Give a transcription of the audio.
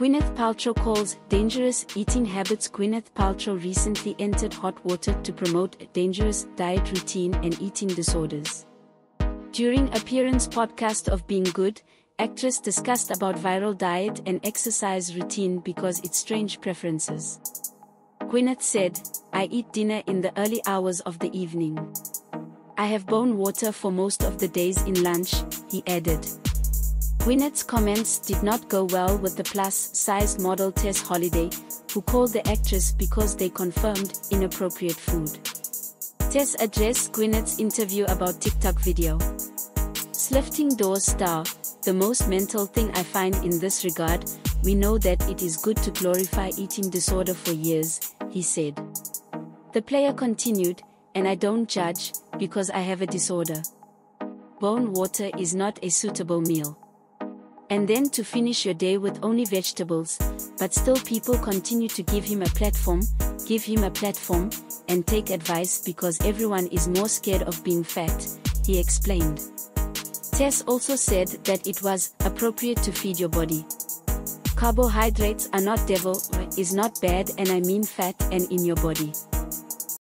Gwyneth Paltrow calls dangerous eating habits. Gwyneth Paltrow recently entered hot water to promote dangerous diet routine and eating disorders. During appearance podcast of Being Good, actress discussed about viral diet and exercise routine because its strange preferences. Gwyneth said, I eat dinner in the early hours of the evening. I have bone water for most of the days in lunch, he added. Gwyneth's comments did not go well with the plus-sized model Tess Holliday, who called the actress because they confirmed inappropriate food. Tess addressed Gwyneth's interview about TikTok video. Slifting doors star, the most mental thing I find in this regard, we know that it is good to glorify eating disorder for years, he said. The player continued, and I don't judge, because I have a disorder. Bone water is not a suitable meal and then to finish your day with only vegetables, but still people continue to give him a platform, give him a platform, and take advice because everyone is more scared of being fat, he explained. Tess also said that it was appropriate to feed your body. Carbohydrates are not devil, is not bad and I mean fat and in your body.